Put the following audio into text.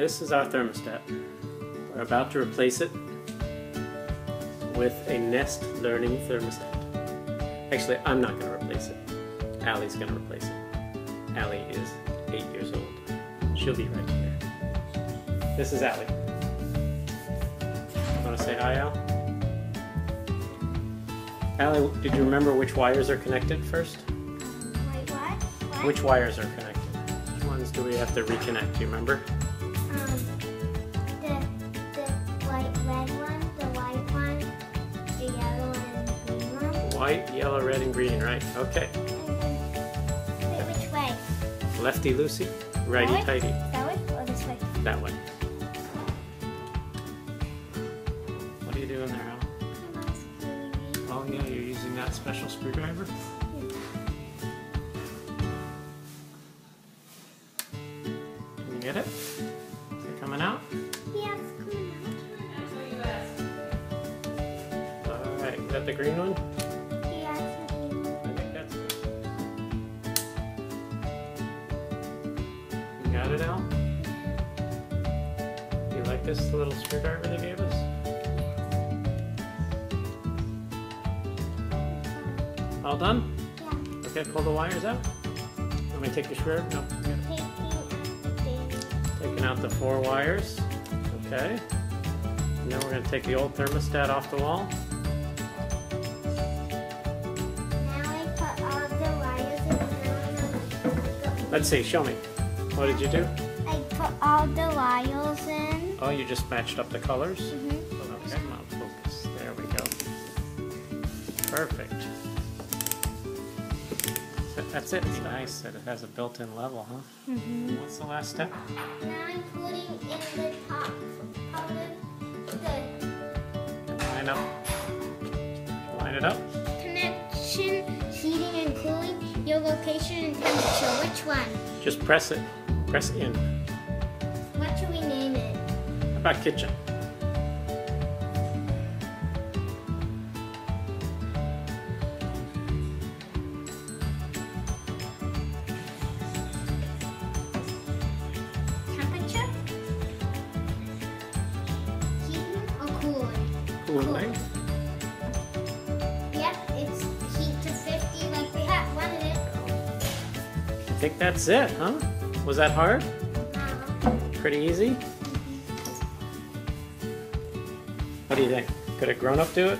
This is our thermostat. We're about to replace it with a Nest Learning thermostat. Actually, I'm not going to replace it. Ally's going to replace it. Ally is eight years old. She'll be right here. This is Ally. Want to say hi, Al? Ally, did you remember which wires are connected first? Wait, what? What? Which wires are connected? Which ones do we have to reconnect? Do you remember? White, yellow, red, and green, right? Okay. Wait, which way? Lefty loosey, righty That tighty. That way or this way? That way. What are you doing there, Al? Oh yeah, you're using that special screwdriver? Can you get it? Is it coming out? Yes, come Alright, is that the green one? You got it, Al? You like this little screwdriver they gave us? All done? Yeah. Okay, pull the wires out. Want me to take your screwdriver? No. Taking out the four wires. Okay. And then we're going to take the old thermostat off the wall. Now I put all the wires in. Let's see, show me. What did you do? I put all the wires in. Oh, you just matched up the colors? Mm-hmm. Okay, come on, focus. There we go. Perfect. That's it. It's nice that it has a built-in level, huh? Mm-hmm. What's the last step? Now I'm putting in the top powder the Line up. Line it up. connection, heating and cooling, your location and temperature. Which one? Just press it. Press in. What should we name it? How about kitchen? Temperature? Heating or cooling? Cooling. Yep, it's heat to 50 like we have wanted it. I think that's it, huh? Was that hard? Pretty easy? What do you think? Could a grown-up do it?